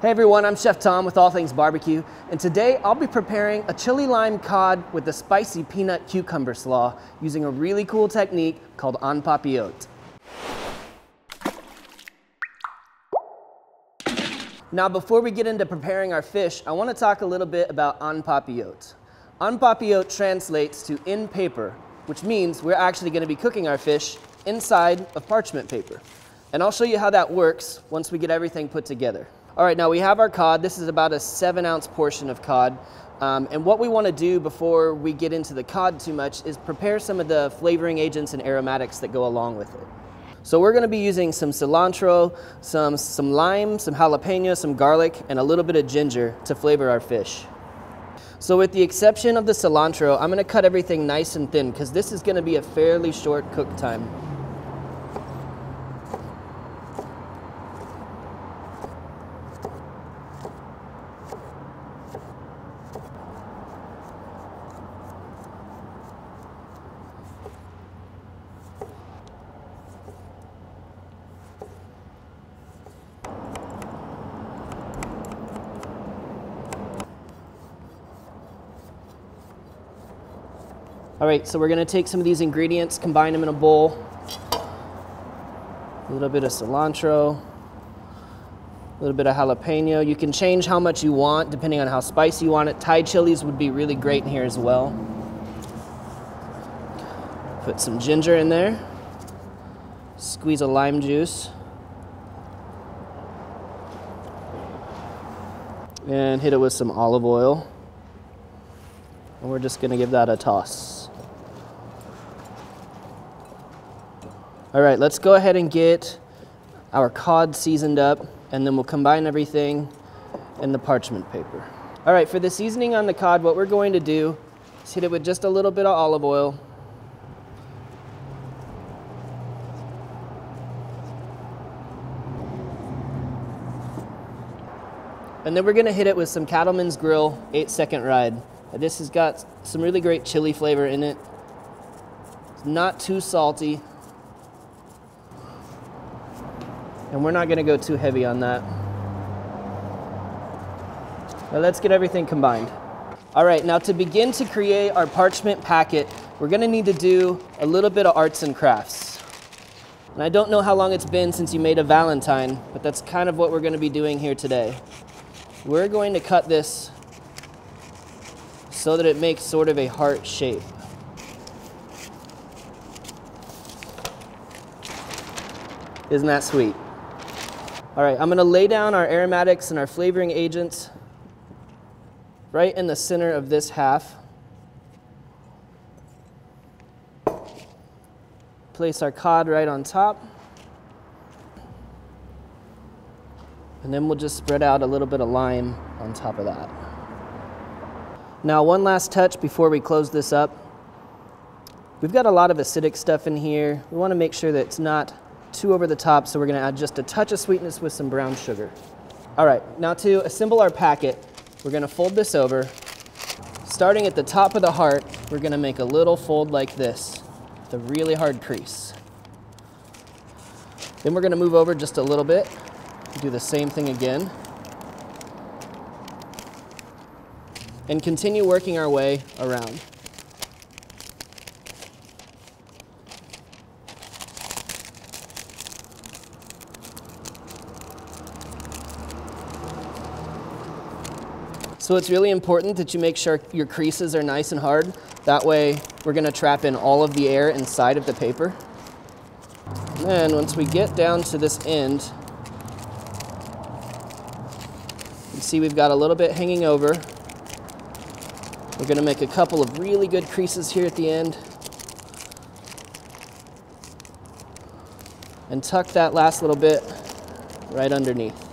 Hey everyone, I'm Chef Tom with All Things Barbecue, and today I'll be preparing a chili lime cod with a spicy peanut cucumber slaw using a really cool technique called en papillote. Now before we get into preparing our fish, I want to talk a little bit about en papillote. En papillote translates to in paper, which means we're actually going to be cooking our fish inside of parchment paper. And I'll show you how that works once we get everything put together. All right, now we have our cod. This is about a seven ounce portion of cod. Um, and what we want to do before we get into the cod too much is prepare some of the flavoring agents and aromatics that go along with it. So we're going to be using some cilantro, some, some lime, some jalapeno, some garlic, and a little bit of ginger to flavor our fish. So with the exception of the cilantro, I'm going to cut everything nice and thin because this is going to be a fairly short cook time. All right, so we're gonna take some of these ingredients, combine them in a bowl. A little bit of cilantro, a little bit of jalapeno. You can change how much you want depending on how spicy you want it. Thai chilies would be really great in here as well. Put some ginger in there. Squeeze a lime juice. And hit it with some olive oil. And we're just gonna give that a toss. All right, let's go ahead and get our cod seasoned up and then we'll combine everything in the parchment paper. All right, for the seasoning on the cod, what we're going to do is hit it with just a little bit of olive oil. And then we're gonna hit it with some Cattleman's Grill 8 second ride. This has got some really great chili flavor in it. It's not too salty, And we're not gonna go too heavy on that. Now let's get everything combined. All right, now to begin to create our parchment packet, we're gonna need to do a little bit of arts and crafts. And I don't know how long it's been since you made a Valentine, but that's kind of what we're gonna be doing here today. We're going to cut this so that it makes sort of a heart shape. Isn't that sweet? All right, I'm gonna lay down our aromatics and our flavoring agents right in the center of this half. Place our cod right on top. And then we'll just spread out a little bit of lime on top of that. Now, one last touch before we close this up. We've got a lot of acidic stuff in here. We wanna make sure that it's not too over the top, so we're gonna add just a touch of sweetness with some brown sugar. All right, now to assemble our packet, we're gonna fold this over. Starting at the top of the heart, we're gonna make a little fold like this, a really hard crease. Then we're gonna move over just a little bit, do the same thing again. And continue working our way around. So it's really important that you make sure your creases are nice and hard. That way we're gonna trap in all of the air inside of the paper. And then once we get down to this end, you see we've got a little bit hanging over. We're gonna make a couple of really good creases here at the end. And tuck that last little bit right underneath.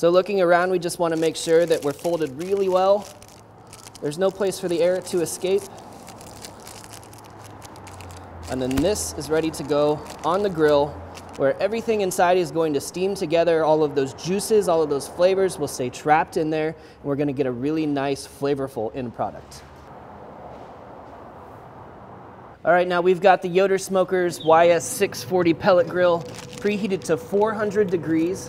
So looking around, we just want to make sure that we're folded really well. There's no place for the air to escape. And then this is ready to go on the grill where everything inside is going to steam together. All of those juices, all of those flavors will stay trapped in there. And we're gonna get a really nice, flavorful end product. All right, now we've got the Yoder Smokers YS640 pellet grill preheated to 400 degrees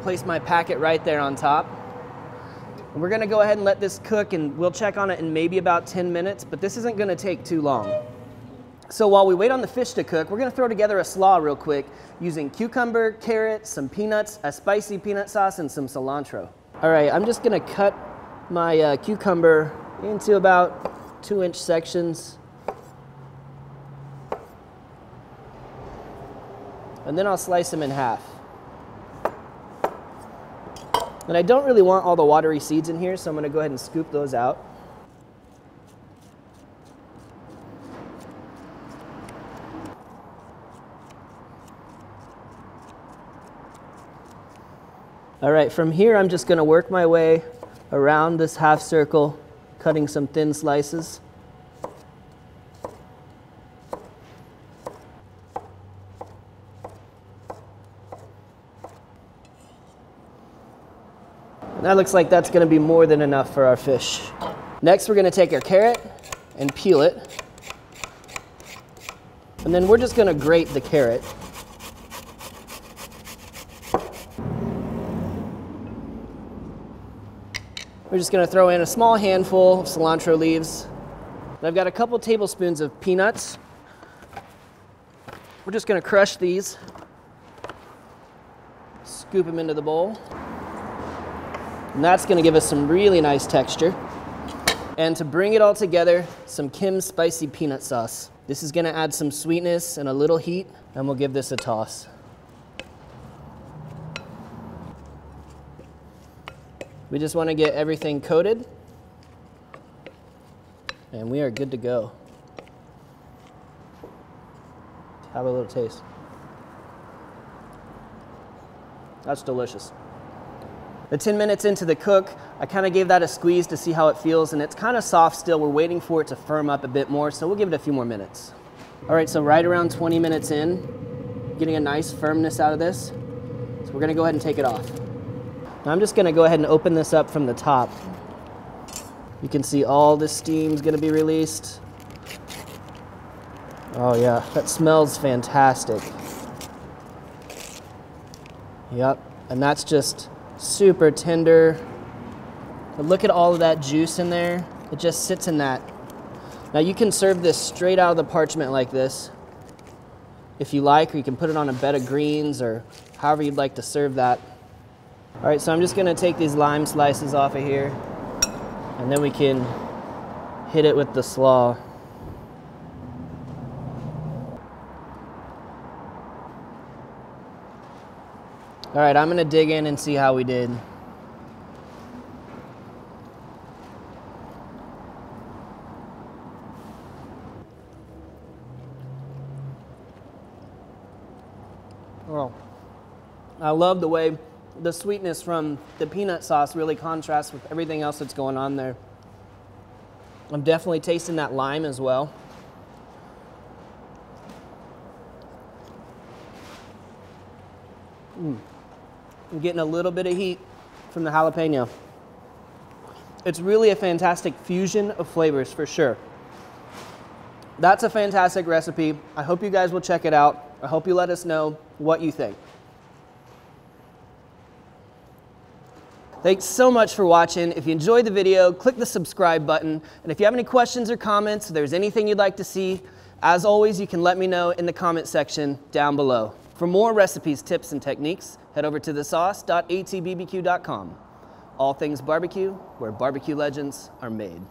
place my packet right there on top. We're gonna go ahead and let this cook and we'll check on it in maybe about 10 minutes, but this isn't gonna take too long. So while we wait on the fish to cook, we're gonna throw together a slaw real quick using cucumber, carrot, some peanuts, a spicy peanut sauce, and some cilantro. All right, I'm just gonna cut my uh, cucumber into about two inch sections. And then I'll slice them in half. And I don't really want all the watery seeds in here, so I'm gonna go ahead and scoop those out. All right, from here I'm just gonna work my way around this half circle, cutting some thin slices. That looks like that's gonna be more than enough for our fish. Next, we're gonna take our carrot and peel it. And then we're just gonna grate the carrot. We're just gonna throw in a small handful of cilantro leaves. And I've got a couple tablespoons of peanuts. We're just gonna crush these, scoop them into the bowl. And that's gonna give us some really nice texture. And to bring it all together, some Kim's spicy peanut sauce. This is gonna add some sweetness and a little heat, and we'll give this a toss. We just wanna get everything coated, and we are good to go. Have a little taste. That's delicious. The 10 minutes into the cook, I kind of gave that a squeeze to see how it feels, and it's kind of soft still. We're waiting for it to firm up a bit more, so we'll give it a few more minutes. All right, so right around 20 minutes in, getting a nice firmness out of this. So we're gonna go ahead and take it off. Now I'm just gonna go ahead and open this up from the top. You can see all the steam's gonna be released. Oh yeah, that smells fantastic. Yep, and that's just super tender. But look at all of that juice in there. It just sits in that. Now you can serve this straight out of the parchment like this if you like, or you can put it on a bed of greens or however you'd like to serve that. All right, so I'm just gonna take these lime slices off of here and then we can hit it with the slaw. All right, I'm gonna dig in and see how we did. Oh, I love the way the sweetness from the peanut sauce really contrasts with everything else that's going on there. I'm definitely tasting that lime as well. Mm. I'm getting a little bit of heat from the jalapeno. It's really a fantastic fusion of flavors for sure. That's a fantastic recipe. I hope you guys will check it out. I hope you let us know what you think. Thanks so much for watching. If you enjoyed the video, click the subscribe button. And if you have any questions or comments, if there's anything you'd like to see, as always, you can let me know in the comment section down below. For more recipes, tips, and techniques, head over to thesauce.atbbq.com. All things barbecue, where barbecue legends are made.